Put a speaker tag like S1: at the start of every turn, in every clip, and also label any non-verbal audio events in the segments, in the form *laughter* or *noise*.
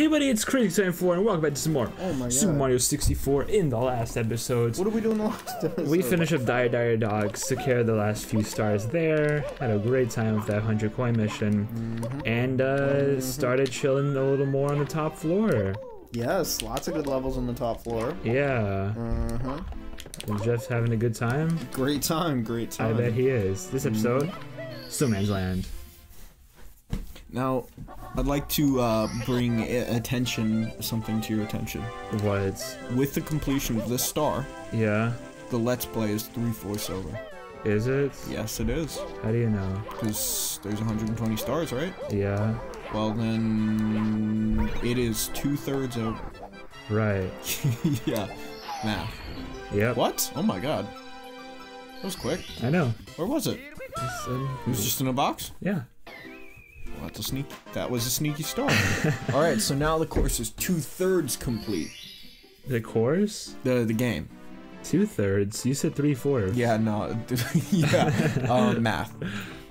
S1: Hey buddy, it's CrazyGood294 and welcome back to some more
S2: Oh my god.
S1: Super Mario 64 in the last episodes.
S2: What are we doing the last *laughs* episode?
S1: We finished up Dire Dire Docks, took care the last few stars there, had a great time with that 100 coin mission,
S2: Mhm.
S1: and uh,
S2: Mhm.
S1: started chilling a little more on the top floor.
S2: Yes, lots of good levels on the top floor.
S1: Yeah,
S2: Uh-huh.
S1: is Jeff having a good time?
S2: Great time, great time.
S1: I bet he is. This episode, Snowman's Land.
S3: Now, I'd like to uh, bring attention, something to your attention.
S1: What?
S3: With the completion of this star,
S1: Yeah,
S3: the Let's Play is three fourths over.
S1: is it?
S3: Yes, it is.
S1: How do you know?
S3: Because there's 120 stars, right?
S1: Yeah,
S3: Well, then it is two thirds over.
S1: right. *laughs*
S3: yeah, math.
S1: Yep.
S3: What? Oh my god. That was quick.
S1: I know.
S3: Where was it?
S1: Um,
S3: It was just in a box.
S1: yeah.
S3: Well, that's a sneak. That was a sneaky star. *laughs* All right, so now the course is two thirds complete.
S1: The course?
S3: The the game.
S1: Two thirds. You said three fourths.
S3: Yeah, no, *laughs* yeah. Um, *laughs* math.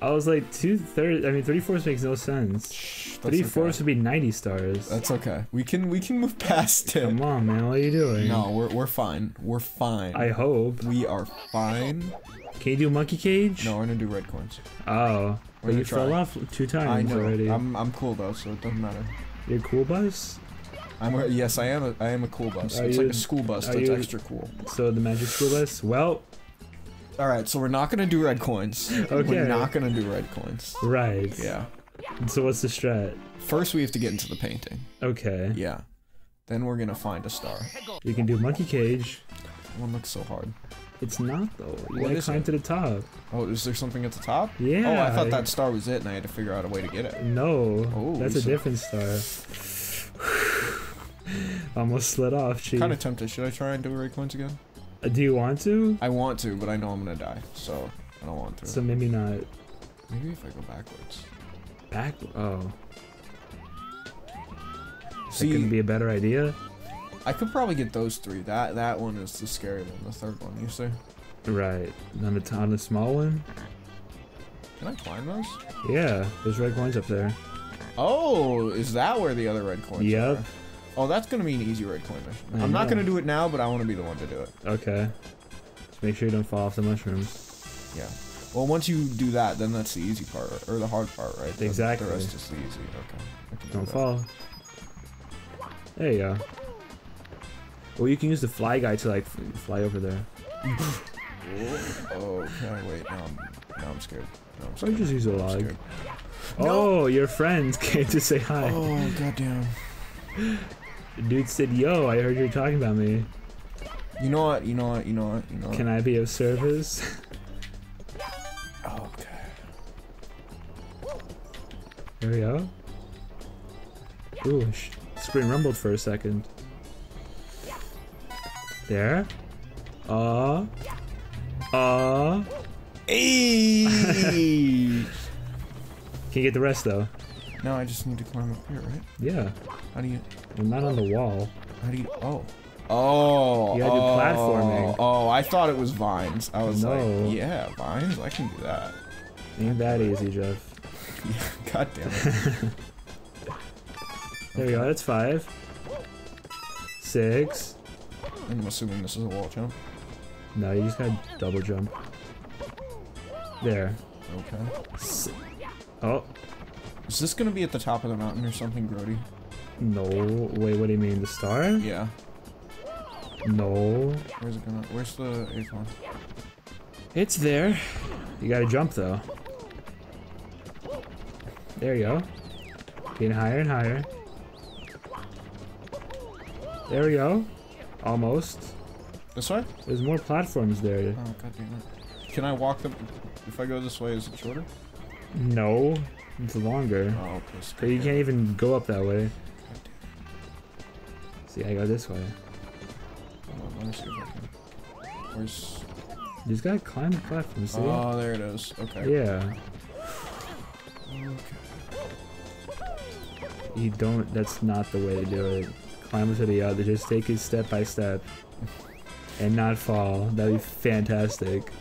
S1: I was like two thirds. I mean, three fourths makes no sense.
S3: That's
S1: Three
S3: okay.
S1: fourths would be ninety stars.
S3: That's okay. We can we can move past it.
S1: Come on, man. What are you doing?
S3: No, we're we're fine. We're fine.
S1: I hope.
S3: we are fine.
S1: Can you do monkey cage?
S3: No, we're gonna do red coins.
S1: Oh, but you fell off two times
S3: I know.
S1: already.
S3: I'm I'm cool though, so it doesn't matter.
S1: You're cool, bus.
S3: I'm a, yes, I am. A, I am a cool bus.
S1: Are
S3: it's
S1: you-
S3: like a school bus that's
S1: you-
S3: extra cool.
S1: So the magic school bus. Well,
S3: All right, so we're not gonna do red coins.
S1: Okay.
S3: We're not gonna do red coins.
S1: right.
S3: Yeah.
S1: So what's the strat?
S3: First, we have to get into the painting.
S1: Okay.
S3: Yeah. Then we're gonna find a star.
S1: You can do monkey cage.
S3: One looks so hard.
S1: It's not though. You
S3: What
S1: gotta climb
S3: it?
S1: to the top.
S3: Oh, is there something at the top?
S1: Yeah.
S3: Oh, I thought that star was it, and I had to figure out a way to get it.
S1: No,
S3: Oh,
S1: that's a different star. *sighs* Almost slid off, chief.
S3: Kind of tempted. Should I try and do red coins again?
S1: Uh, Do you want to?
S3: I want to, but I know I'm gonna die, so I don't want to.
S1: So maybe not.
S3: Maybe if I go backwards.
S1: Back. Oh, that
S3: See,
S1: could be a better idea.
S3: I could probably get those three. That that one is the scary one. The third one, you say?
S1: Right. On the, on the small one?
S3: Can I climb those?
S1: Yeah, there's red coins up there.
S3: Oh, is that where the other red coins
S1: Yep.
S3: are? Oh, that's gonna be an easy red coin mission.
S1: I
S3: I'm not gonna do it now, but I want to be the one to do it.
S1: Okay. Just make sure you don't fall off the mushrooms.
S3: Yeah. Well, once you do that, then that's the easy part, or the hard part, right?
S1: Exactly.
S3: The rest is the easy. Okay. Do
S1: Don't
S3: that.
S1: fall. There you go. Or you can use the fly guy to like fly over there. *laughs*
S3: Oh, okay. Wait. Now I'm, now I'm scared. Now I'm
S1: Or
S3: scared.
S1: just use a
S3: I'm
S1: log.
S3: scared.
S1: Oh, your friend *laughs* came to say hi.
S3: Oh, goddamn. *laughs*
S1: Dude said, "Yo, I heard you were talking about me.
S3: You know what? You know what? You know what? You know what?
S1: Can I be of service?"
S3: Oh, okay.
S1: There we go. Ooh, screen rumbled for a second. There. Uh. Uh.
S3: Hey! *laughs*
S1: Can you get the rest though?
S3: no, I just need to climb up here, right?
S1: Yeah.
S3: How do you?
S1: Well, not on the wall.
S3: How do you? Oh. Oh.
S1: You gotta do
S3: oh,
S1: platforming.
S3: Oh, I thought it was vines. I was
S1: No.
S3: like, yeah, vines. I can do that.
S1: Ain't that easy, Jeff. yeah. *laughs*
S3: God damn it. *laughs*
S1: There we go. That's five. Six.
S3: I'm assuming this is a wall jump.
S1: No, you just gotta double jump. There.
S3: Okay.
S1: S- Oh
S3: Is this gonna be at the top of the mountain or something, Grody?
S1: no! Wait, what do you mean? The star?
S3: Yeah.
S1: No.
S3: Where's it gonna? Where's the eighth one?
S1: It's there. You gotta jump though. There you go. Getting higher and higher. There we go. Almost.
S3: This way?
S1: There's more platforms there.
S3: Oh god damn it. Can I walk them? If I go this way, is it shorter?
S1: No. It's longer.
S3: Oh, piss.
S1: But you can't even go up that way. See, I go this way.
S3: Hold on, let me see if I can. Where's?
S1: You just gotta climb the platform, see?
S3: Oh, there it is. Okay.
S1: yeah.
S3: Okay.
S1: You don't, that's not the way to do it climb to the other. Just take it step by step and not fall. That'd be fantastic.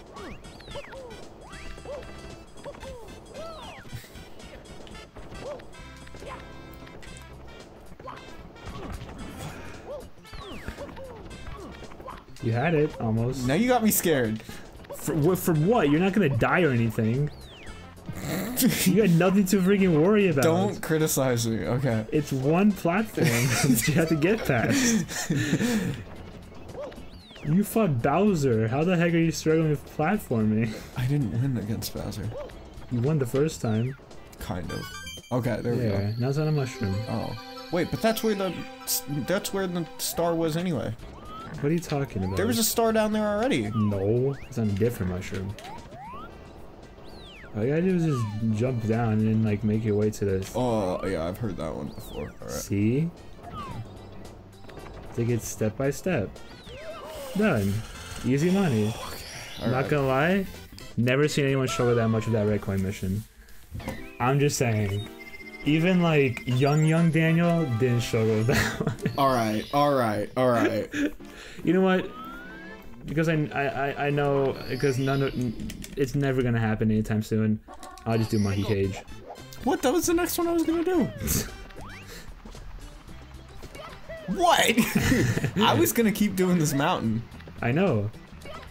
S1: You had it, almost.
S3: Now you got me scared.
S1: For, from what? You're not gonna die or anything. *laughs* you had nothing to freaking worry about.
S3: Don't criticize me. Okay.
S1: It's one platform *laughs* that you have to get past. You fought Bowser. How the heck are you struggling with platforming?
S3: I didn't win against Bowser.
S1: You won the first time.
S3: Kind of. Okay, there we go.
S1: now it's on a mushroom.
S3: Oh. Wait, but that's where the that's where the star was anyway.
S1: What are you talking about?
S3: There was a star down there already.
S1: No, it's on a different mushroom. All you gotta do is just jump down and like make your way to this.
S3: Oh, yeah, I've heard that one before. All right.
S1: See? Take it step by step. Done. Easy money. Not
S3: right.
S1: gonna lie, never seen anyone struggle that much with that red coin mission. I'm just saying. Even like young young Daniel didn't struggle with that *laughs* one.
S3: All right. All right. All right.
S1: You know what? Because I, I, I- I know because none of it's never gonna happen anytime soon. I'll just do monkey cage.
S3: what? That was the next one I was gonna do. *laughs* what? I was gonna keep doing this mountain.
S1: I know.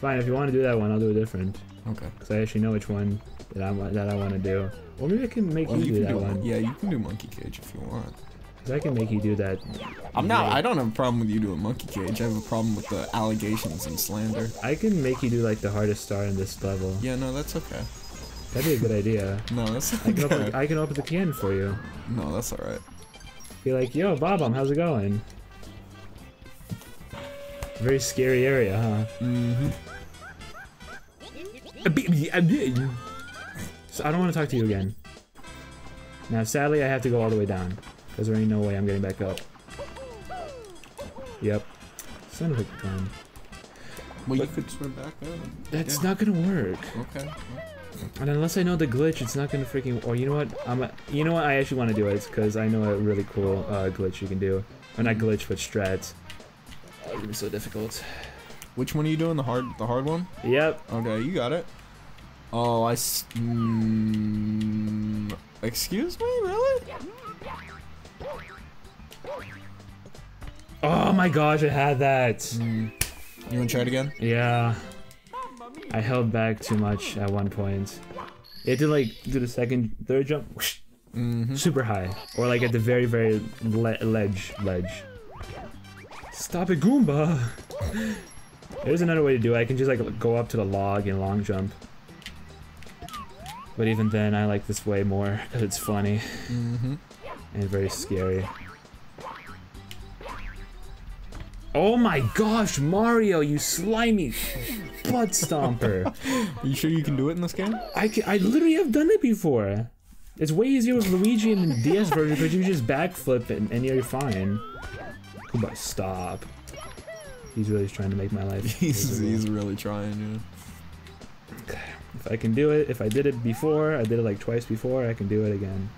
S1: Fine, if you want to do that one, I'll do a different.
S3: Okay.
S1: Cause I actually know which one that I that I want to do. Or maybe I can make
S3: Well,
S1: you,
S3: you
S1: do
S3: can
S1: that
S3: do
S1: one.
S3: Yeah, you can do monkey cage if you want.
S1: I can make you do that.
S3: I'm not.
S1: Yeah.
S3: I don't have a problem with you doing monkey cage. I have a problem with the allegations and slander.
S1: I can make you do like the hardest star in this level.
S3: Yeah, no, that's okay.
S1: That'd be a good idea. *laughs*
S3: No, that's
S1: I can open. I can open the can for you.
S3: No, that's all right.
S1: Be like, yo, Bob, how's it going? Very scary area, huh?
S3: Mm-hmm.
S1: So I don't want to talk to you again. Now, sadly, I have to go all the way down. Because there ain't no way I'm getting back up. Yep. Son of a gun.
S3: Well, you could swim back then.
S1: That's
S3: Yeah.
S1: not gonna work.
S3: Okay.
S1: And unless I know the glitch, it's not gonna freaking. Or you know what? I'm. A, you know what? I actually want to do it because I know a really cool uh, glitch you can do. Or not glitch, but strats. Oh, it's gonna be so difficult.
S3: Which one are you doing? The hard, the hard one?
S1: Yep.
S3: Okay, you got it. Oh, I. S- mm, excuse me, really?
S1: Oh my gosh, I had that.
S3: Mm. You wanna try it again?
S1: Yeah. I held back too much at one point. It did like do the second, third jump, whoosh,
S3: Mm-hmm.
S1: super high, or like at the very, very le- ledge, ledge. Stop it, Goomba! *laughs* There's another way to do it. I can just like go up to the log and long jump. But even then, I like this way more because it's funny
S3: Mm-hmm.
S1: and very scary. Oh my gosh, Mario, you slimy butt stomper!
S3: You sure you can do it in this game?
S1: I can, I literally have done it before. It's way easier with Luigi in the DS version because you just backflip and, and you're fine. Goodbye, stop. He's really trying to make my life. *laughs*
S3: He's, he's really trying,
S1: If I can do it, if I did it before, I did it like twice before, I can do it again.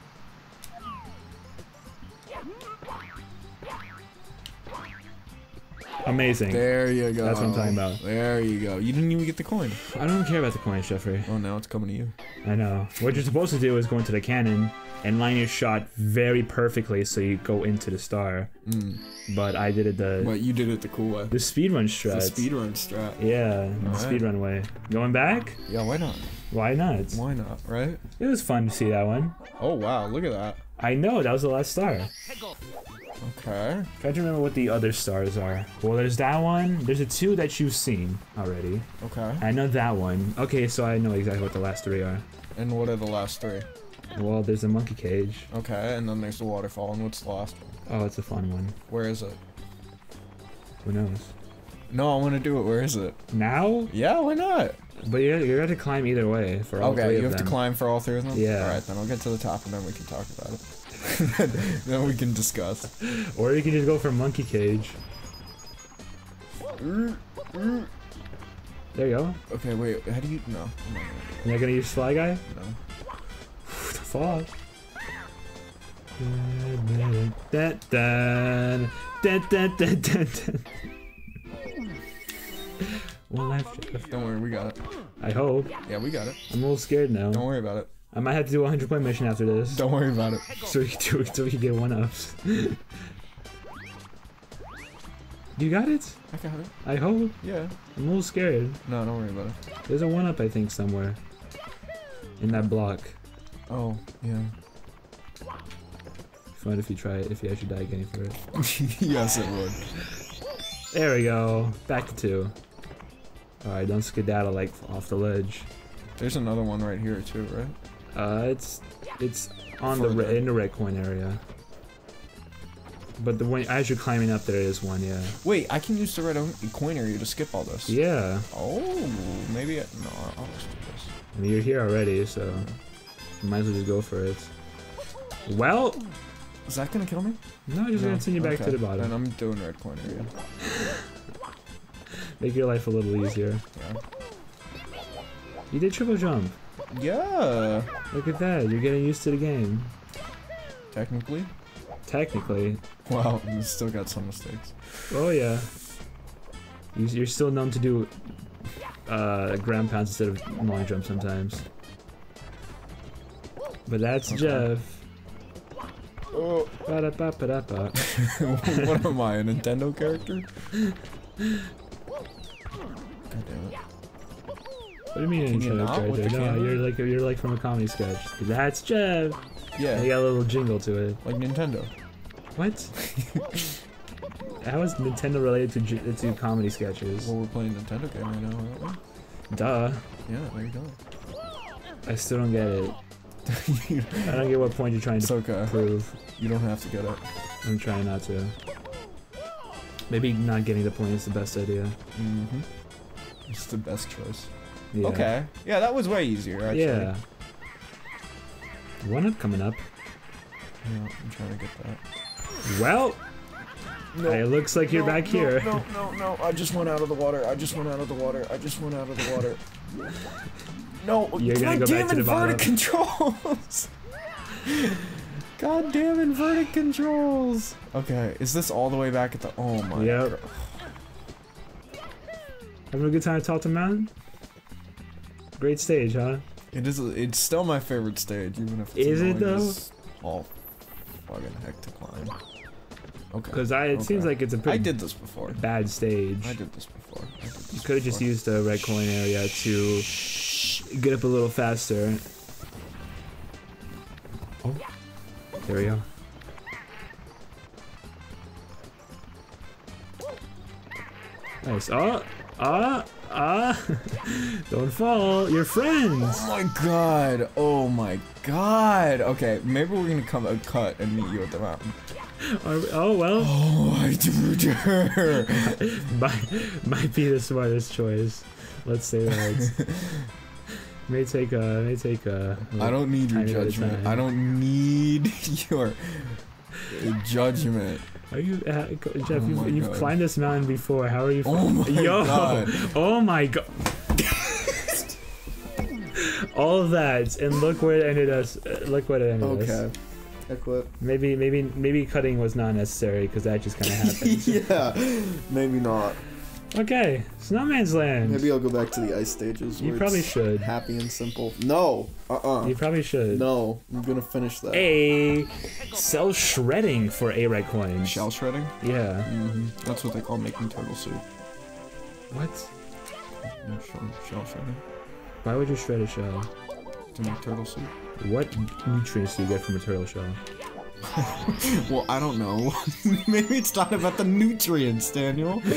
S1: Amazing.
S3: There you go.
S1: That's what I'm talking about.
S3: There you go. You didn't even get the coin.
S1: I don't care about the coins, Jeffrey.
S3: Oh, now it's coming to you.
S1: I know. What you're supposed to do is go into the cannon and line your shot very perfectly so you go into the star.
S3: Mm.
S1: But I did it the
S3: But you did it the cool way.
S1: the speedrun strat.
S3: The speedrun strat.
S1: Yeah, the
S3: Alright.
S1: speedrun way. Going back?
S3: Yeah, why not?
S1: Why not?
S3: Why not, right?
S1: It was fun to see that one.
S3: Oh, wow, look at that.
S1: I know, that was the last star.
S3: Okay.
S1: Trying to remember what the other stars are. Well, there's that one. There's a two that you've seen already.
S3: Okay.
S1: I know that one. Okay, so I know exactly what the last three are.
S3: And what are the last three?
S1: Well, there's a monkey cage.
S3: Okay, and then there's the waterfall. And what's the last one?
S1: Oh, it's a fun one.
S3: Where is it?
S1: Who knows?
S3: No, I want to do it. Where is it?
S1: Now?
S3: Yeah, why not?
S1: But you're, you're going to climb either way for all
S3: okay,
S1: three
S3: you
S1: of
S3: have
S1: them.
S3: to climb for all three of them?
S1: Yeah.
S3: Alright, then I'll get to the top and then we can talk about it. *laughs* then we can discuss.
S1: Or you can just go for monkey cage. There you go.
S3: Okay, wait, how do you. No,
S1: You're not gonna use Fly Guy? dun, dun, dun. One life,
S3: No. Don't worry, we got it.
S1: I hope.
S3: Yeah, we got it.
S1: I'm a little scared now.
S3: Don't worry about it.
S1: I might have to do a 100 point mission after this.
S3: Don't worry about it.
S1: So we can do so we can get one ups. You got it?
S3: I got it.
S1: I hope.
S3: Yeah.
S1: I'm a little scared.
S3: No, don't worry about it.
S1: There's a one up, I think, somewhere. In that block.
S3: Oh, yeah.
S1: Fun if you try it, if you actually die again for it. *laughs*
S3: yes, it would.
S1: There we go. Back to two. Alright, don't skedaddle like off the ledge.
S3: There's another one right here too, right?
S1: Uh, it's it's on the
S3: Further.
S1: re- in the red coin area. But the one as you're climbing up, there is one. Yeah.
S3: Wait, I can use the red coin area to skip all this.
S1: Yeah.
S3: Oh, maybe I, no, I'll just do this.
S1: I mean, you're here already, so you might as well just go for it. Well,
S3: Is that gonna kill me?
S1: no, just
S3: No,
S1: gonna send you back to the bottom.
S3: And I'm doing red coin area. *laughs*
S1: Make your life a little easier.
S3: Yeah.
S1: You did triple jump.
S3: Yeah.
S1: Look at that. You're getting used to the game.
S3: Technically.
S1: Technically.
S3: Wow, you still got some mistakes.
S1: Oh yeah. You- You're still known to do uh, ground pounds instead of long jump sometimes. But that's
S3: Okay.
S1: Jeff.
S3: Oh.
S1: Ba-da-ba-ba-da-ba. *laughs*
S3: what am I, a Nintendo character? *laughs* God damn it.
S1: What do you mean
S3: Can you
S1: intro
S3: not with
S1: character? No,
S3: camera?
S1: you're like you're like from a comedy sketch. That's Jeff.
S3: Yeah,
S1: And you got a little jingle to it.
S3: like Nintendo.
S1: What? *laughs* How is Nintendo related to to comedy sketches?
S3: Well, we're playing Nintendo game right now, aren't we? Duh. Yeah, there you go.
S1: I still don't get it. *laughs* I don't get what point you're trying to
S3: okay.
S1: prove.
S3: You don't have to get it.
S1: I'm trying not to. Maybe not getting the point is the best idea.
S3: Mm-hmm. It's the best choice.
S1: Yeah.
S3: Okay. Yeah, that was way easier, actually.
S1: Yeah. One up coming up.
S3: Yeah, I'm trying to get that.
S1: Well, no, it looks like you're
S3: No,
S1: back
S3: no,
S1: here.
S3: No, no, no, I just went out of the water. I just went out of the water. I just went out of the water. No,
S1: You're gonna
S3: God
S1: go back
S3: damn
S1: to the
S3: inverted controls. *laughs* God damn inverted controls. Okay, is this all the way back at the? Oh my.
S1: Yep.
S3: God.
S1: Having a good time to Tall Tall Mountain? Great stage, huh?
S3: It is. It's still my favorite stage, even if it's
S1: Is it, though?
S3: All fucking heck to climb. Okay.
S1: Because I it seems like it's a pretty I
S3: did this before.
S1: bad stage.
S3: I did this before. I did this
S1: You could have just used the red coin area to get up a little faster. Oh, there we go. Nice. Oh, ah, ah. *laughs* Don't fall. You're friends.
S3: Oh my god! Oh my god! Okay, maybe we're gonna come a cut and meet you at the mountain.
S1: Are we- oh well.
S3: Oh, I do her.
S1: might, might be the smartest choice. Let's say that. *laughs* may take a may take a.
S3: I don't need your
S1: Tiny bit of
S3: judgment. I don't need *laughs* your judgment.
S1: Are you, uh, Jeff?
S3: Oh
S1: you've, you've climbed this mountain before. How are you?
S3: Oh my
S1: Yo!
S3: god! *laughs*
S1: Oh my god! *laughs* All of that, and look where it ended us. uh, Look what it ended us.
S2: Okay. Equip.
S1: Maybe, maybe, maybe cutting was not necessary because that just kind of happened. *laughs*
S2: yeah. Maybe not.
S1: Okay, Snowman's Land.
S2: Maybe I'll go back to the ice stages.
S1: You
S2: where
S1: probably
S2: it's
S1: should.
S2: Happy and simple. No. Uh-uh.
S1: You probably should.
S2: No. I'm gonna finish that.
S1: A cell shredding for a red coin.
S3: Shell shredding?
S1: Yeah.
S3: Mm-hmm. That's what they call making turtle soup.
S1: What?
S3: Shell, shell shredding
S1: Why would you shred a shell?
S3: to make turtle soup.
S1: What nutrients do you get from a turtle shell? *laughs*
S3: Well, I don't know. *laughs* Maybe it's not about the nutrients, Daniel. I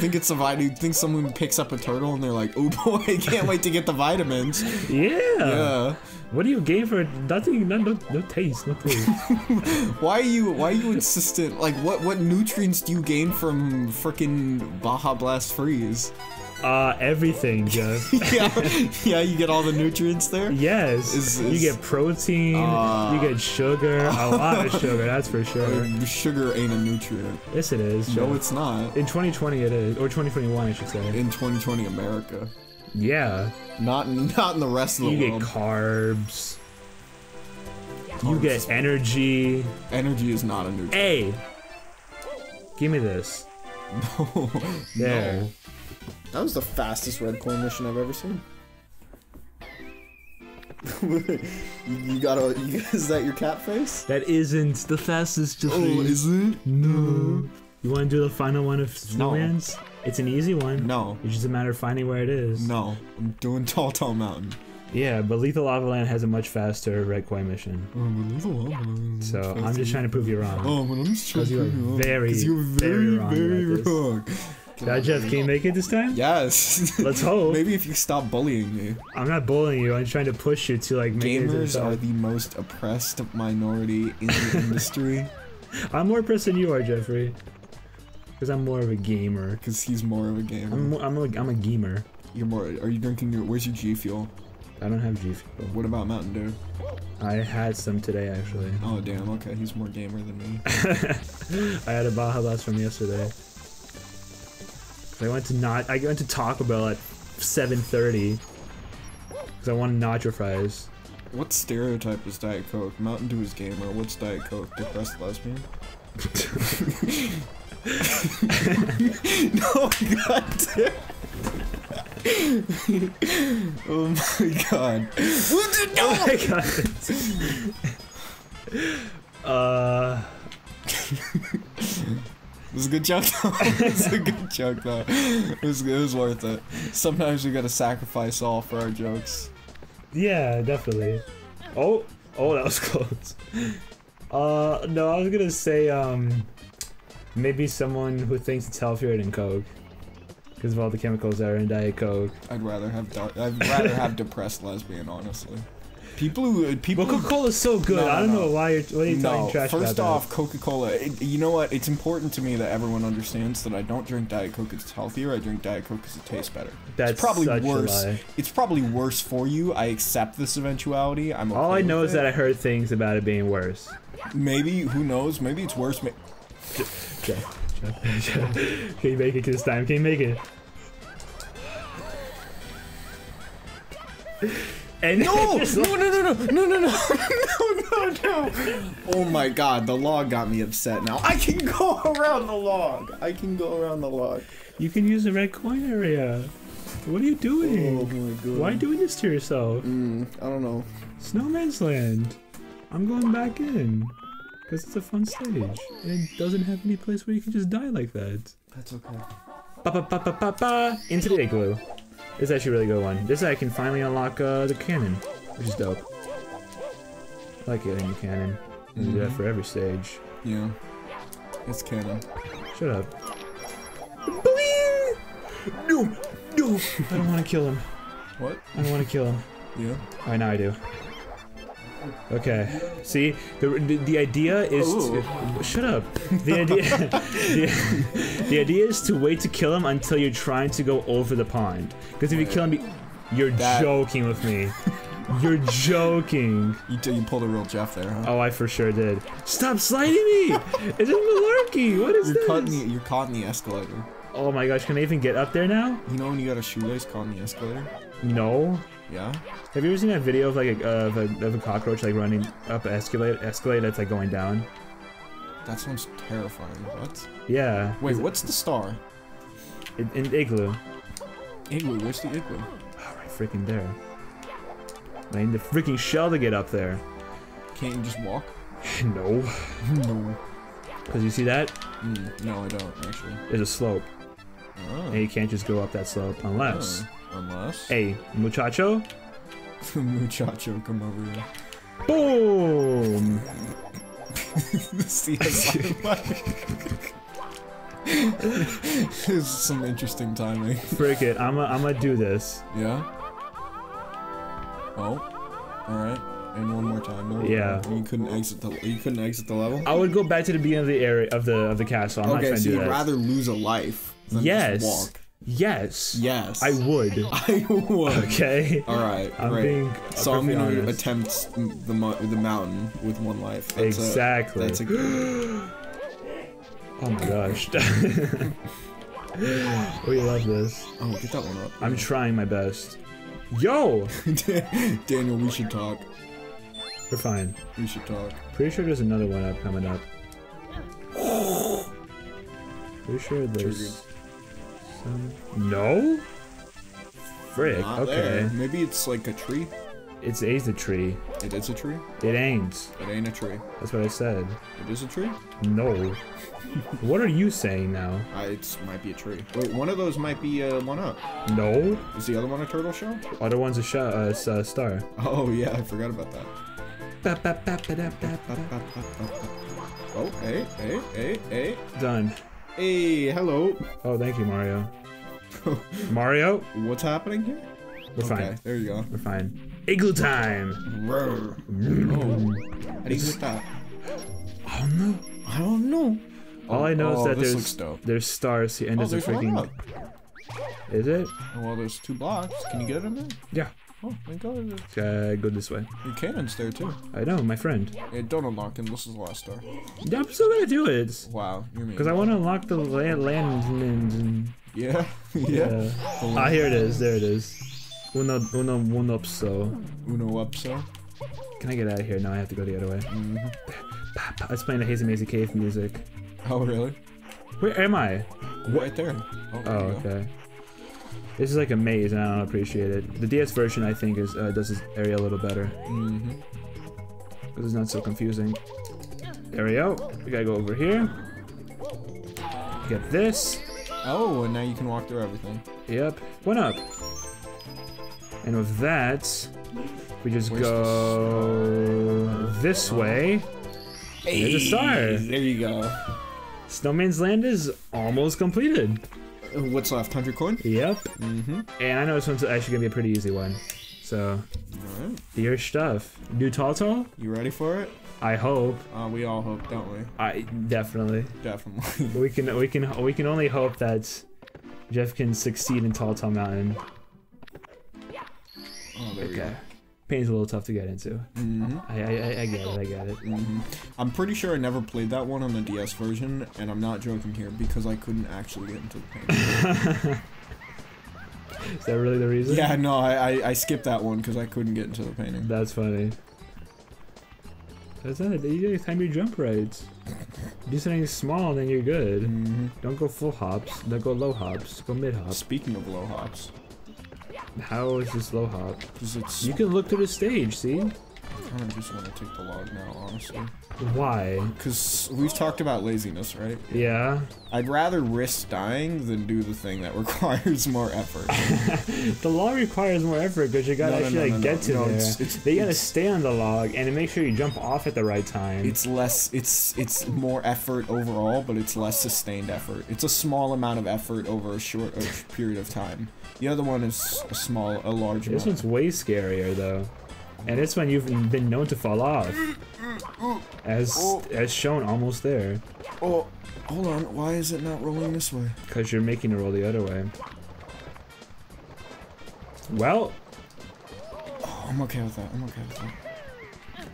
S3: think it's a vitamin. Think someone picks up a turtle and they're like, "Oh boy, I can't wait to get the vitamins."
S1: Yeah.
S3: Yeah.
S1: What do you gain for nothing? No, no, no taste. No taste. *laughs*
S3: Why are you Why are you insistent? Like, what what nutrients do you gain from frickin' Baja Blast Freeze?
S1: Uh, everything, Jeff. *laughs*
S3: yeah, yeah, you get all the nutrients there.
S1: Yes.
S3: Is-
S1: you get protein.
S3: Ah.
S1: you get sugar. A lot of *laughs* sugar. That's for sure.
S3: Uh, Sugar ain't a nutrient.
S1: Yes, it is.
S3: No, it's not.
S1: In 2020, it is, or 2021, I should say.
S3: In 2020 America,
S1: Yeah.
S3: not not in the rest of the world.
S1: You get
S3: world.
S1: carbs. You get energy.
S3: Energy is not a nutrient.
S1: Hey. Give me this. *laughs*
S3: No.
S1: There.
S3: No.
S2: That was the fastest red coin mission I've ever seen. *laughs* you, you got a. You, is that your cat face?
S1: That isn't the fastest
S3: Oh, is it?
S1: No. You want to do the final one of
S3: No.
S1: Snowlands? It's an easy one.
S3: No.
S1: It's just a matter of finding where it is.
S3: No. I'm doing Tall Tall Mountain.
S1: Yeah, but Lethal Lava Land has a much faster red coin mission. Oh, so I'm just trying to prove you wrong.
S3: Oh, but I'm just trying
S1: 'Cause
S3: to
S1: you
S3: prove you wrong.
S1: very,
S3: 'Cause you're
S1: very
S3: very,
S1: wrong
S3: very wrong.
S1: Jeff, can you make it this time?
S3: Yes. *laughs*
S1: Let's hope.
S3: Maybe if you stop bullying me.
S1: I'm not bullying you. I'm trying to push you to like make it
S3: Gamers
S1: yourself.
S3: are the most oppressed minority in the *laughs* industry
S1: I'm more oppressed than you are, Jeffrey. Because I'm more of a gamer.
S3: because he's more of a gamer.
S1: I'm more, I'm a, I'm a gamer.
S3: You're more. Are you drinking your? Where's your G Fuel?
S1: I don't have G Fuel.
S3: What about Mountain Dew?
S1: I had some today actually.
S3: Oh damn. Okay, he's more gamer than me. *laughs*
S1: I had a Baja Blast from yesterday. I went to not. I went to Taco Bell at 7:30 because I wanted nacho fries.
S3: What stereotype is Diet Coke? Mountain Dew is gamer. What's Diet Coke? Depressed lesbian? *laughs* no, god damn. oh my god. What the no?
S1: Oh my god. *laughs* uh,
S3: was a good joke though. *laughs* it was a good joke though. It was, it was worth it. Sometimes we gotta sacrifice all for our jokes.
S1: yeah, definitely. Oh, oh, that was *laughs* close. Uh, no, I was gonna say um, maybe someone who thinks it's healthier than Coke because of all the chemicals that are in Diet Coke.
S3: I'd rather have I'd rather have *laughs* depressed lesbian, honestly. People who uh, people
S1: Well, Coca Cola's so good.
S3: No,
S1: I don't
S3: no.
S1: know why you're why are you
S3: no,
S1: talking trash
S3: first
S1: about
S3: off, Coca-Cola. It, you know what? It's important to me that everyone understands that I don't drink Diet Coke. it's healthier. I drink Diet Coke because it tastes better.
S1: That's
S3: it's probably worse. It's probably worse for you. I accept this eventuality. I'm.
S1: All I know is that I heard things about it being worse.
S3: maybe who knows? Maybe it's worse. ma-
S1: Jeff, Jeff, Jeff. Can you make it this time? Can you make it? And *laughs*
S3: No!
S1: just
S3: no! No! No! No! No! No! No! No! No! Oh my God! The log got me upset. Now I can go around the log. I can go around the log.
S1: you can use the red coin area. What are you doing?
S3: Oh my God.
S1: Why are you doing this to yourself?
S3: Mm, I don't know.
S1: Snowman's Land. I'm going back in. Because it's a fun stage. And it doesn't have any place where you can just die like that.
S3: That's okay.
S1: Ba ba ba ba ba ba into the igloo. This is actually a really good one. This I can finally unlock uh, the cannon, which is dope. I like getting the cannon. You do that
S3: Mhm.
S1: for every stage.
S3: Yeah. It's canon.
S1: Shut up. No, no. I don't want to kill him.
S3: What?
S1: I don't want to kill him.
S3: Yeah.
S1: Alright, now I do. Okay. See, the, the, the idea is to, shut up. The idea the, the idea is to wait to kill him until you're trying to go over the pond. Because if you kill him, you're
S3: That-
S1: joking with me. You're joking.
S3: You, you pulled a real Jeff there, huh?
S1: Oh, I for sure did. Stop sliding me! It's just malarkey. What is
S3: You're caught in the you're caught in the escalator.
S1: Oh my gosh, can I even get up there now?
S3: You know when you got a shoelace caught in the escalator?
S1: No.
S3: Yeah.
S1: Have you ever seen that video of like a, of a, of a cockroach like running up an escalator, escalator that's like going down?
S3: That sounds terrifying. What?
S1: Yeah.
S3: Wait,
S1: Is it-
S3: what's the star?
S1: In, in igloo.
S3: Igloo. Where's the igloo?
S1: Oh, right freaking there. I need the freaking shell to get up there.
S3: Can't you just walk? *laughs*
S1: no. *laughs*
S3: no.
S1: Because you see that?
S3: Mm, no, I don't actually.
S1: There's a slope.
S3: Oh.
S1: And you can't just go up that slope unless.
S3: Oh. Unless.
S1: Hey, muchacho. *laughs*
S3: Muchacho, come over here.
S1: Boom! *laughs*
S3: CSI. *laughs* this is some interesting timing.
S1: Frick it. I'm to do this.
S3: Yeah. Oh. All right. And one more time. More
S1: Yeah.
S3: You couldn't exit the. You couldn't exit the level.
S1: I would go back to the beginning of the area of the of the castle. I'm not
S3: okay, so you'd
S1: that.
S3: rather lose a life
S1: Yes. Yes.
S3: Yes.
S1: I would. *laughs*
S3: I would.
S1: Okay.
S3: All right.
S1: I'm
S3: great.
S1: being
S3: so I'm gonna
S1: honest.
S3: attempt the mo- the mountain with one life. That's a-
S1: Exactly.
S3: that's a. *gasps*
S1: Good Oh my gosh. *laughs* we love this.
S3: Oh, get that one up.
S1: I'm trying my best. Yo! *laughs*
S3: Daniel, we should talk.
S1: We're fine.
S3: We should talk.
S1: Pretty sure there's another one up coming up. *gasps* Pretty sure there's No? Frick,
S3: Not
S1: okay.
S3: there. Maybe it's like a tree.
S1: It's is a tree.
S3: It is a tree.
S1: It ain't.
S3: It ain't a tree.
S1: That's what I said.
S3: It is a tree.
S1: No. *laughs* what are you saying now?
S3: Uh, it might be a tree. Wait, one of those might be uh, one up.
S1: No.
S3: Is the other one a turtle shell?
S1: Other one's a sh- uh, uh, star.
S3: Oh yeah, I forgot about that. Oh, hey, hey, hey, hey.
S1: Done.
S3: Hey, hello.
S1: Oh, thank you, Mario. *laughs* Mario,
S3: What's happening here?
S1: we're
S3: okay,
S1: fine.
S3: there you go.
S1: We're fine. Igloo time. Mm.
S3: Oh, how do you get that?
S1: Oh no.
S3: I don't know.
S1: All I know
S3: oh,
S1: is that there's there's stars here and
S3: Oh,
S1: there's a freaking. Is it?
S3: Oh, well, there's two blocks. Can you get them in there?
S1: Yeah.
S3: Oh, thank God.
S1: Uh, go this way.
S3: Your cannon's there too.
S1: I know, my friend.
S3: Hey, don't unlock him. This is the last star.
S1: Yeah, I'm still gonna do it.
S3: Wow, you're mean.
S1: Because I want to unlock the land. land and, and,
S3: Yeah, *laughs* yeah.
S1: yeah. Ah, here it is. There it is. Uno, uno, uno up, so.
S3: Uno up, so.
S1: Can I get out of here? No, I have to go the other way. *laughs*
S3: Mhm.
S1: It's playing the Hazy Mazy Cave music.
S3: Oh, really?
S1: Where am I?
S3: Right there. Oh, there
S1: Oh,
S3: you go.
S1: okay. This is like a maze, and I don't appreciate it. The DS version, I think, is uh, does this area a little better.
S3: Mm-hmm.
S1: This is not so confusing. There we go. We gotta go over here. Get this.
S3: Oh, and now you can walk through everything.
S1: Yep. One up. And with that, we just
S3: Where's
S1: go this way. There's a star.
S3: There you go.
S1: Snowman's Land is almost completed.
S3: What's left? 100 coin?
S1: Yep.
S3: Mm-hmm.
S1: And I know this one's actually gonna be a pretty easy one. So,
S3: Alright.
S1: your stuff. New Tall Tall?
S3: You ready for it?
S1: I hope.
S3: Uh, we all hope, don't we?
S1: I definitely.
S3: Definitely.
S1: We can we can we can only hope that Jeff can succeed in Tall Tall Mountain.
S3: Oh, there we go.
S1: Pain's a little tough to get into.
S3: Mm-hmm.
S1: I I, I, I get it. I get it.
S3: hmm I'm pretty sure I never played that one on the DS version, and I'm not joking here because I couldn't actually get into the painting. *laughs*
S1: Is that really the reason?
S3: yeah, no, I, I I skipped that one because I couldn't get into the painting.
S1: That's funny. That's it. You gotta time your jump right. Do something small, and then you're good.
S3: hmm
S1: Don't go full hops. Don't go low hops. Go mid hops.
S3: Speaking of low hops,
S1: How is this low hop? You can look to the stage. See?
S3: I kind of just want to take the log now, honestly.
S1: Why?
S3: Because we've talked about laziness, right?
S1: Yeah.
S3: I'd rather risk dying than do the thing that *laughs* requires more effort. *laughs*
S1: The log requires more effort because you gotta
S3: No, no,
S1: actually
S3: no,
S1: like get to
S3: No,
S1: there.
S3: it's- it's-
S1: they gotta stay on the log and make sure you jump off at the right time.
S3: It's less, it's it's more effort overall, but it's less sustained effort. It's a small amount of effort over a short uh, period of time. The other one is a small, a large
S1: this one's way scarier though, and this one you've been known to fall off, as as shown almost there,
S3: Oh, hold on. Why is it not rolling this way?
S1: because you're making it roll the other way. Well,
S3: Oh, I'm okay with that. I'm okay with that.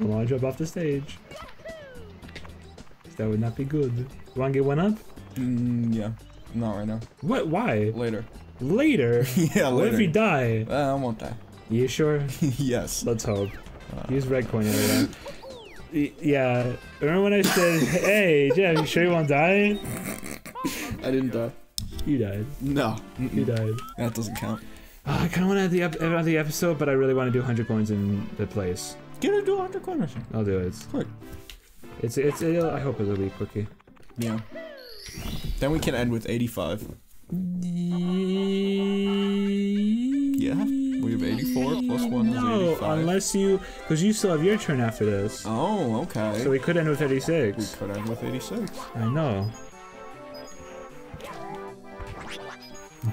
S1: I want to jump off the stage. That would not be good. You want to get one up?
S3: Mm, yeah, not right now.
S1: What? Why?
S3: Later.
S1: Later. *laughs*
S3: yeah,
S1: what if
S3: later.
S1: you die?
S3: Uh, I won't die.
S1: You sure? *laughs*
S3: yes.
S1: Let's hope. Use red coin area. Yeah. Remember when I said, *laughs* "Hey, Jeff, you sure you won't die?"
S2: I didn't die.
S1: You died.
S3: No.
S1: You died.
S3: That doesn't count.
S1: Ah, I kind of want to end the, ep- the episode, but I really want to do 100 coins in the place.
S3: Get a do 100 coin mission.
S1: I'll do it.
S3: Quick.
S1: It's it's. It'll, I hope it'll be quickie.
S3: Yeah. Then we can end with 85. Yeah. We have 84 plus 1 is
S1: No,
S3: 85.
S1: unless you, because you still have your turn after this.
S3: Oh, okay.
S1: So we could end with
S3: 86.
S1: we
S3: could end with 86.
S1: I know.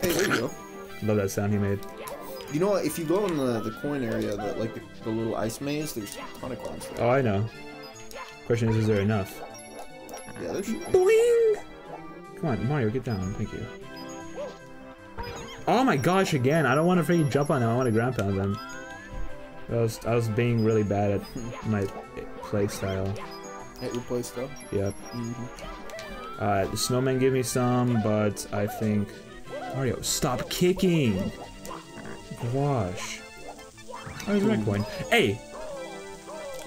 S2: Hey, there you go.
S1: Love that sound he made.
S2: You know what? If you go in the, the coin area, the, like the, the little ice maze, there's a ton of coins there.
S1: Oh, I know. Question is, is there enough?
S2: Yeah, there should be.
S1: Boing! Come on, Mario, get down. Thank you. Oh my gosh, again. I don't want to freaking jump on them. I want to ground pound them. I was, I was being really bad at my play style.
S2: At your though.
S1: Yep.
S2: Mm-hmm.
S1: Uh, the snowman gave me some, but I think... Mario, stop kicking! Gosh. Oh, there's red coin. Hey!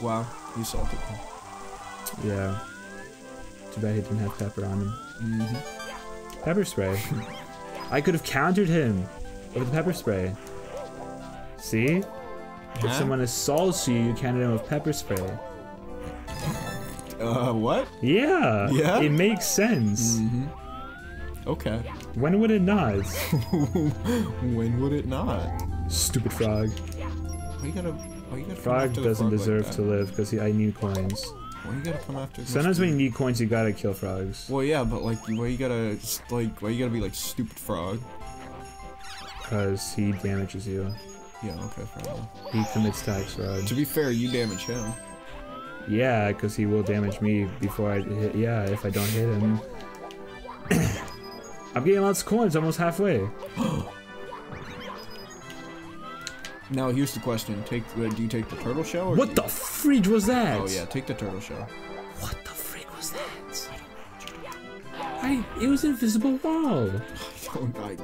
S3: Wow. You salted me.
S1: Yeah. Too bad he didn't have pepper on him.
S3: Mm-hmm.
S1: Pepper spray. *laughs* I could have countered him with the pepper spray. See? If someone assaults you, you counter them with pepper spray.
S3: Uh, what?
S1: Yeah.
S3: Yeah?
S1: It makes sense.
S3: Mm-hmm. Okay.
S1: When would it not? *laughs*
S3: when would it not?
S1: Stupid frog.
S3: Why you gotta? Why you gotta
S1: Frog doesn't
S3: frog
S1: deserve
S3: like
S1: to live because he I need coins.
S3: Why you gotta come after?
S1: Sometimes when you need coins, you gotta kill frogs.
S3: Well, yeah, but like, why you gotta like? Why you gotta be like stupid frog?
S1: Because he damages you.
S3: Yeah. Okay. Fair enough.
S1: He commits tax fraud.
S3: To be fair, you damage him.
S1: Yeah, because he will damage me before I hit. Yeah, if I don't hit him. *coughs* I'm getting lots of coins, almost halfway. *gasps* *gasps*
S3: Now here's the question: Take uh, do you take the turtle shell? Or
S1: What the freak was that?
S3: Oh yeah, take the turtle shell.
S1: What the freak was that? I. It was an invisible wall. *laughs*
S3: Oh, I,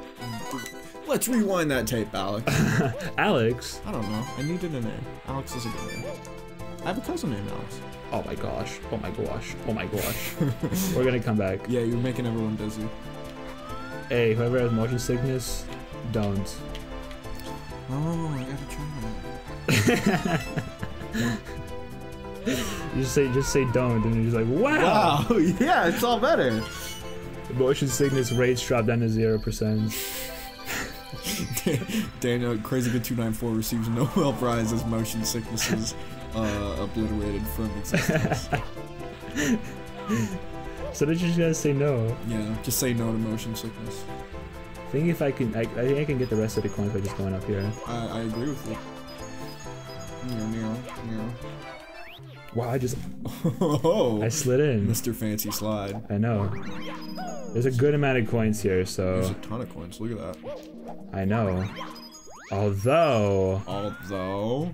S3: let's rewind that tape, Alex. *laughs*
S1: Alex.
S3: I don't know. I needed a name. Alex is a good name. I have a cousin named Alex.
S1: Oh my gosh. Oh my gosh. Oh my gosh. *laughs* We're gonna come back.
S3: Yeah, you're making everyone dizzy.
S1: Hey, whoever has motion sickness, don't.
S3: Oh, I gotta try that.
S1: Just say, just say don't, and you're just like, wow.
S3: Wow, *laughs* yeah, it's all better.
S1: Motion sickness rates drop down to zero percent. *laughs*
S3: Daniel, Crazy Good 294 receives a Nobel Prize as motion sicknesses uh, obliterated from existence. *laughs*
S1: So did you just gotta say no.
S3: yeah, just say no to motion sickness.
S1: I think if I can, I, I think I can get the rest of the coins by just going up here.
S3: I, I agree with you. Meow, meow, meow.
S1: Wow, I just,
S3: Oh, *laughs*
S1: I slid in.
S3: Mr. Fancy Slide.
S1: I know. There's a good amount of coins here, so...
S3: There's a ton of coins. Look at that.
S1: I know. Although,
S3: Although,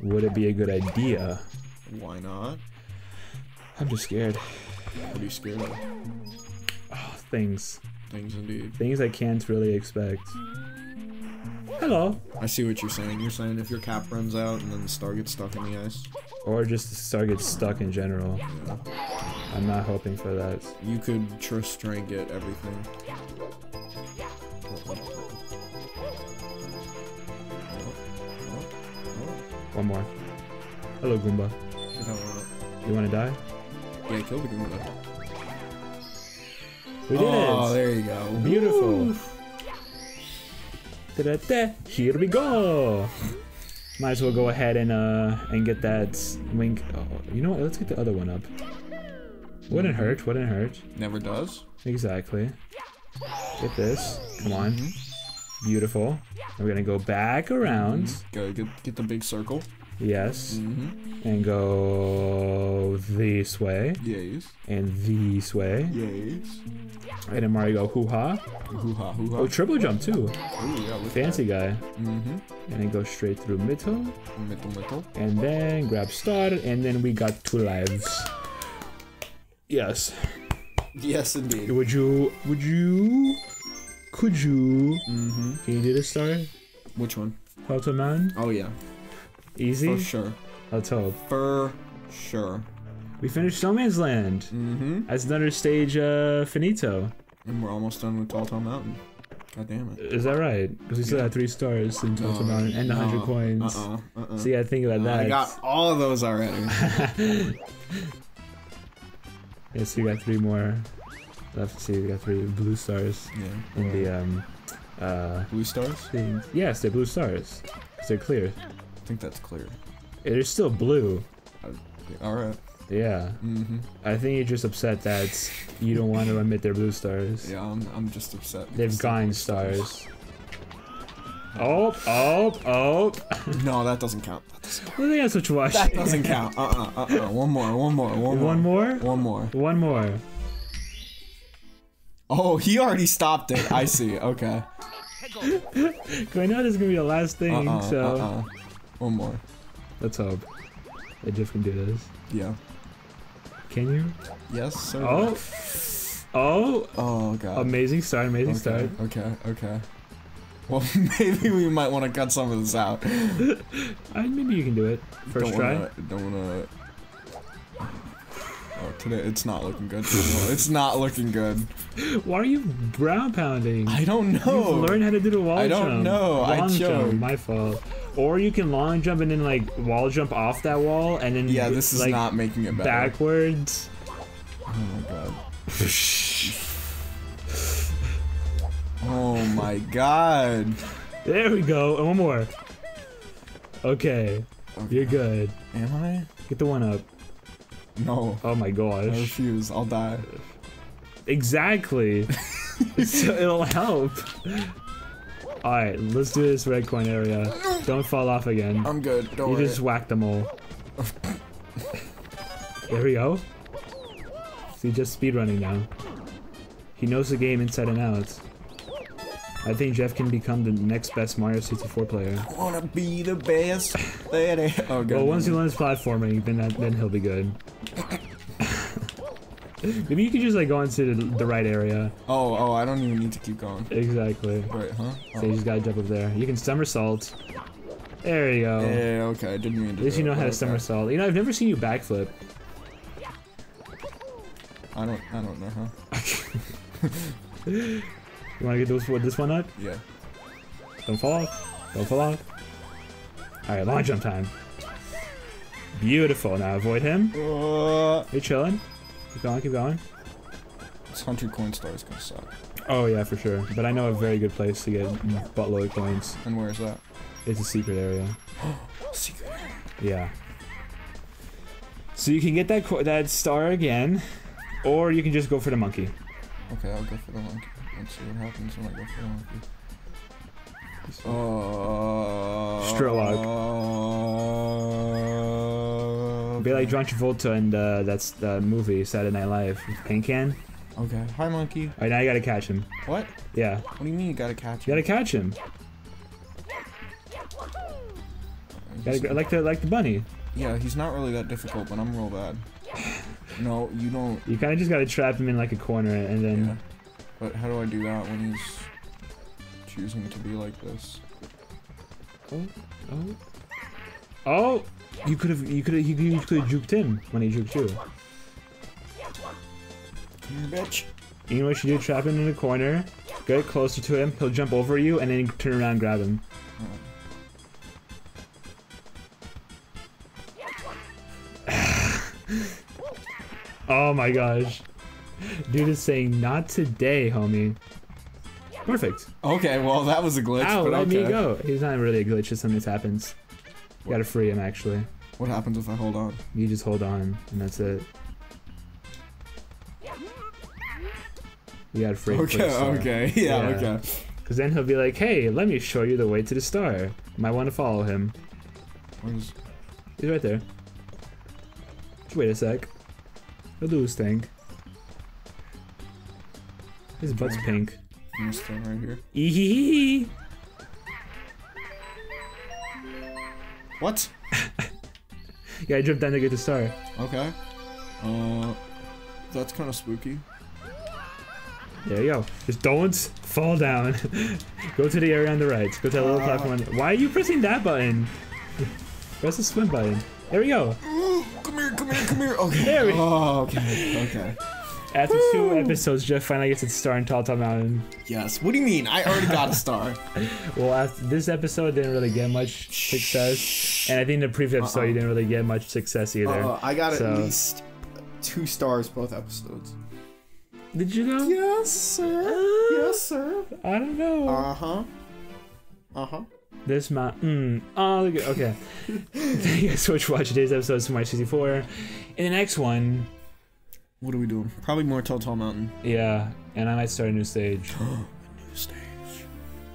S1: would it be a good idea?
S3: why not?
S1: I'm just scared.
S3: What are you scared of?
S1: Oh, things.
S3: Things indeed.
S1: Things I can't really expect. Hello.
S3: I see what you're saying. You're saying if your cap runs out and then the star gets stuck in the ice,
S1: Or just the star gets stuck in general.
S3: yeah,
S1: I'm not hoping for that.
S3: you could trust try and get everything.
S1: One more. Hello, Goomba. You wanna die?
S3: Yeah, kill the Goomba.
S1: We did
S3: oh,
S1: it!
S3: there you go.
S1: Beautiful. Da-da-da. Here we go. Might as well go ahead and uh and get that wink. Oh, you know what? Let's get the other one up. Wouldn't hurt. Wouldn't hurt.
S3: Never does.
S1: Exactly. Get this. Come on. Beautiful. We're gonna go back around.
S3: Go get get the big circle.
S1: Yes.
S3: Mm-hmm.
S1: And go this way.
S3: Yes.
S1: And this way.
S3: Yes.
S1: And then Mario go hoo ha.
S3: Hoo ha hoo ha.
S1: Oh, triple jump too.
S3: Ooh, yeah,
S1: Fancy guy.
S3: Mm-hmm.
S1: And then go straight through middle.
S3: Metal metal.
S1: And then grab star. And then we got two lives. Yes.
S3: Yes, indeed.
S1: Would you? Would you? Could you?
S3: Mm-hmm.
S1: Can you do this star?
S3: Which one?
S1: Auto man?
S3: Oh yeah,
S1: Easy?
S3: for sure.
S1: Let's hope.
S3: For sure.
S1: We finished Snowman's Land.
S3: Mm-hmm.
S1: That's another stage uh, finito.
S3: And we're almost done with Tall Tall Mountain. God damn it.
S1: Is that right? Because we still
S3: Yeah.
S1: have three stars in Tall Tall Mountain and a hundred coins.
S3: Uh-uh. Uh-uh.
S1: So you gotta think about that.
S3: I got all of those already.
S1: Yeah, so you got three more. Left. See, we got three blue stars
S3: yeah.
S1: in the um uh
S3: Blue stars?
S1: things. Yes, they're blue stars. 'Cause they're clear.
S3: I think that's clear.
S1: They're still blue.
S3: All right.
S1: Yeah.
S3: Mm-hmm.
S1: I think you're just upset that you don't want to admit they're blue stars.
S3: Yeah, I'm, I'm just upset.
S1: They've gone
S3: blue
S1: stars. Oh, oh, oh.
S3: No, that doesn't count. That doesn't count.
S1: I think that's what watch.
S3: That doesn't count. *laughs* Uh-uh. Uh-uh. One more. One more. One more.
S1: One more?
S3: One more.
S1: One more.
S3: Oh, he already stopped it. I see. Okay.
S1: I know this is gonna be the last thing,
S3: Uh-uh.
S1: so
S3: Uh-uh. One more.
S1: let's hope that Jeff can do this.
S3: Yeah.
S1: Can you?
S3: Yes, sir.
S1: Oh, oh,
S3: Oh god.
S1: amazing start, amazing
S3: okay.
S1: start.
S3: Okay. Okay. Well, *laughs* maybe we might want to cut some of this out. *laughs*
S1: I, maybe you can do it. 1st
S3: don't
S1: try.
S3: Don't wanna. Oh, today it's not looking good. *laughs* it's not looking good.
S1: Why are you ground pounding?
S3: I don't know.
S1: Learned how to do the wall
S3: I
S1: jump.
S3: don't know. I
S1: Long
S3: choked.
S1: jump, my fault. Or you can long jump and then like wall jump off that wall and then
S3: Yeah, this is
S1: like
S3: not making it better.
S1: backwards.
S3: Oh my god. *laughs* Oh my god.
S1: There we go. And one more. Okay, you're good.
S3: Am I?
S1: Get the one up.
S3: No.
S1: Oh my
S3: I
S1: gosh.
S3: refuse. I'll die.
S1: Exactly. *laughs* *laughs* so it'll help. Alright, let's do this red coin area. Don't fall off again.
S3: I'm good. Don't
S1: You
S3: worry.
S1: just whack them all. there we go. See, just speedrunning now. He knows the game inside and out. I think Jeff can become the next best Mario 64 player.
S3: I wanna be the best. *laughs* Oh god.
S1: Well, once he learns platforming, then that, then he'll be good. Maybe you could just like go into the, the right area.
S3: Oh, oh, I don't even need to keep going.
S1: Exactly.
S3: Right, huh?
S1: So you just gotta jump up there. You can somersault. There you go.
S3: Yeah, okay, I didn't mean to.
S1: At least you know how to
S3: okay.
S1: somersault. You know, I've never seen you backflip.
S3: I don't, I don't know, huh? *laughs*
S1: You wanna get those, this one up?
S3: Yeah.
S1: Don't fall off. Don't fall off. Alright, long jump time. Beautiful. Now avoid him.
S3: Uh,
S1: You're chilling. Keep going, keep going.
S3: this 100 coin star is gonna suck.
S1: Oh yeah, for sure. But I know a very good place to get buttload of coins.
S3: And where's that?
S1: It's a secret area. *gasps*
S3: Secret.
S1: Yeah. So you can get that co- that star again, or you can just go for the monkey.
S3: Okay, I'll go for the monkey. Let's see what happens when I go for the monkey. Uh,
S1: Strelog.
S3: Uh,
S1: Be like. John Travolta in the, that's the movie Saturday Night Live. Paint can.
S3: Okay. Hi, monkey.
S1: Alright, now you gotta catch him.
S3: What?
S1: Yeah,
S3: What do you mean you gotta catch him?
S1: you gotta catch him. Gotta, like the like the bunny.
S3: yeah, he's not really that difficult, but I'm real bad. No, you don't.
S1: You kind of just gotta trap him in like a corner, and then
S3: Yeah. But how do I do that when he's choosing to be like this?
S1: oh oh oh. You could have you could have you could have juked him when he juked you.
S3: Bitch.
S1: You know what you do? Trap him in the corner, get closer to him. He'll jump over you, and then you turn around and grab him. *sighs* Oh my gosh. Dude is saying, not today, homie. Perfect.
S3: Okay, well that was a glitch.
S1: Ow,
S3: but
S1: let
S3: okay.
S1: me go. He's not really a glitch, just something that happens. You gotta free him, actually.
S3: What happens if I hold on?
S1: You just hold on, and that's it. You gotta free him
S3: Okay, okay, *laughs* yeah,
S1: Yeah.
S3: okay.
S1: Because then he'll be like, hey, let me show you the way to the star. Might want to follow him.
S3: Where's
S1: He's right there. Just wait a sec. He'll do his thing. His butt's pink.
S3: this thing right here?
S1: Eehee.
S3: What? *laughs*
S1: yeah, I jumped down to get the star.
S3: Okay. Uh, that's kind of spooky.
S1: There you go. Just don't fall down. *laughs* go to the area on the right. Go to that little
S3: Uh.
S1: platform. Why are you pressing that button? Press the swim button. There we go.
S3: Come here, come here, come here. *laughs* Okay.
S1: There we-
S3: Oh, okay, okay.
S1: After two episodes, Jeff finally gets its star in Tall Tall Mountain.
S3: Yes. What do you mean? I already got a star.
S1: Well, after this episode didn't really get much success, and I think the previous episode you didn't really get much success either.
S2: Uh, I got
S1: So-
S2: at least two stars both episodes.
S1: Did you go?
S2: Yes, sir. Yes, sir.
S1: I don't know.
S2: Uh huh. Uh huh.
S1: this ma- mm. Oh, look at- okay. *laughs* Thank you guys so much for watching today's episode of Smart 64. In the next one,
S3: What are we doing? Probably more Tall Tall Mountain.
S1: yeah, and I might start a new stage. *gasps*
S3: New stage.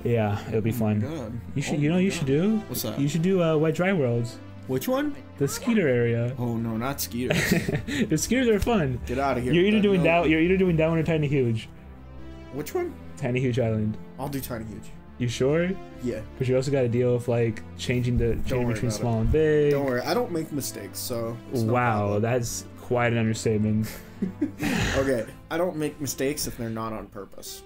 S1: Yeah, it'll be fun.
S3: God.
S1: You should,
S3: Oh
S1: you know, what you
S3: God.
S1: should do.
S3: What's that?
S1: You should do uh, Wet Dry Worlds,
S3: Which one?
S1: the Skeeter area.
S3: Oh no, not Skeeters. *laughs*
S1: the Skeeters are fun.
S2: Get out of here.
S1: You're either doing
S2: No.
S1: that. You're either doing down or Tiny Huge.
S2: Which one?
S1: Tiny Huge Island.
S2: I'll do tiny huge.
S1: You sure?
S2: Yeah.
S1: But you also got to deal with like changing the changing between
S2: about it.
S1: small and big.
S2: Don't worry. I don't make mistakes, so. no
S1: wow,
S2: problem.
S1: that's quite an understatement. *laughs*
S2: Okay. I don't make mistakes if they're not on purpose.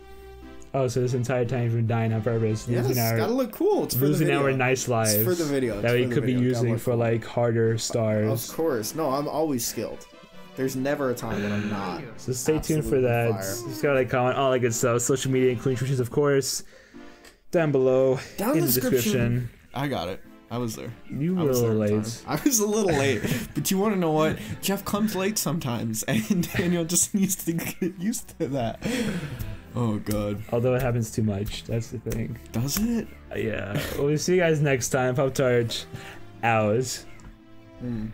S1: Oh, so this entire time you've been dying on purpose,
S2: Yes.
S1: losing our
S2: Gotta look cool. It's for the
S1: losing
S2: video.
S1: our nice lives
S2: It's for the video.
S1: that we could be
S2: video. Gotta
S1: using for
S2: cool.
S1: like harder stars.
S2: Of course. No, I'm always skilled. There's never a time when I'm not.
S1: So stay tuned for that.
S2: fire.
S1: Just gotta like comment, all that good stuff. Social media, including Twitches, of course. Down below
S2: Down
S1: in
S2: the
S1: the description.
S3: I got it. I was there.
S1: You were a little late.
S3: I was a little late, but you want to know what? Jeff comes late sometimes, *laughs* and Daniel just needs to get used to that. Oh god,
S1: Although it happens too much. That's the thing.
S3: does it?
S1: Yeah. well, we'll see you guys next time. Pop Targe. Hours.
S2: Mm.